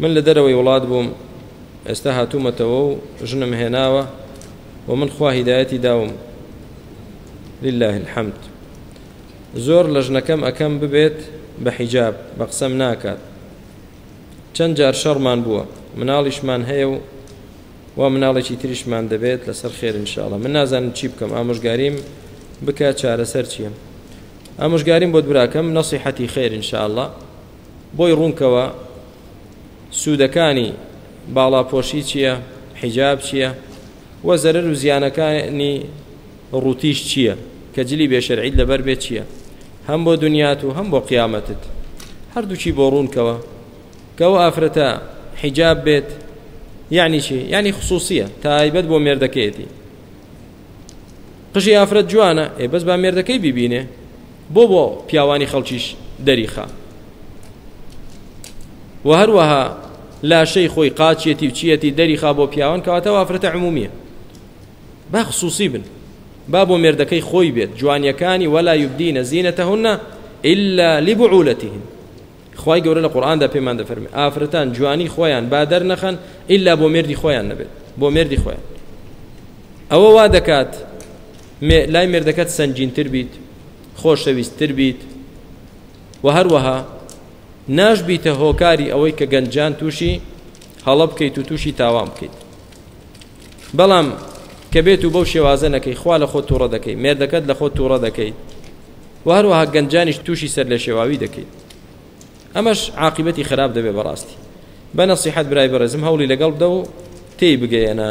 من لە دەرەوەی وڵات بووم ئێستا هاتوومەتەوە و ژنم هێناوە و من خوا هیدایەتی داوم لله الحمد زۆر لە ژنەکەم ئەکەم ببێت بە حیجاب بە قسەم ناکات چەند جار شەڕمان بووە مناڵیشمان هەیە و وا مناڵێکی تریشمان دەبێت لەسەر خێر انشاءڵە من نازانم چی بکەم ئامۆژگاریم بکە چارەسەر چییە ئامۆژگاریم بۆت براکەم نەسیحەتی خێر انشاءڵە بۆی ڕوونکەوە سوودەکانی باڵاپۆشی چییە حیجاب چییە و زەرەر و زیانەکانی ڕوتیش چییە کە جلی بێشەرعیت لەبەر بێت چییە هەم بۆ دنیات و هەم بۆ قیامەتت هەردووکی بۆ ڕوونکەوە کەەوە ئافرەتە حیجاب بێت یعنی چی یعنی خصوصیە تایبەت بۆ مێردەکەیەتی قژی ئافرەت جوانە ئێ بەس با مێردەکەی بیبینێ بۆ بۆ پیاوانی خەڵکیش دەریخا و هەروەها لاشەی خۆی قاچیەتی و چیەتی دەریخا بۆ پیاوان کەواتە ئافرەتە عمومیە با خصوصی بن با بۆ مێردەکەی خۆی بێت جوانیەکانی وەلا یبدینە زینەتەهونە إلا لبعولتهن خوای گەورە لە قورئاندا پێمان دەفەرمێ ئافرەتان جوانی خۆیان با دەرنەخەن ئیلا بۆ مێردی خۆیان نەبێت بۆ مێردی خۆیان ئەوە وا دەکات لای مێردەکەت سنجینتر بیت خۆشەویستتر بیت و هەروەها ناش بیتە هۆکاری ئەوەی کە گەنجان تووشی هەڵە بکەیت و تووشی تاوان بکەیت بەڵام کە بێت و بەو شێوازە نەکەی خوا لە خۆ تووڕە دەکەی مێردەکەت لە خۆ تووڕە دەکەیت و هەروەها گەنجانیش تووشی سەر لە شێواوی دەکەیت ئەمەش عاقبەتی خراپ دەبێ بەڕاستی بە نەسیحەت برای بەڕێزم هەوڵی لەگەڵ بدە و تێی بگەیەنە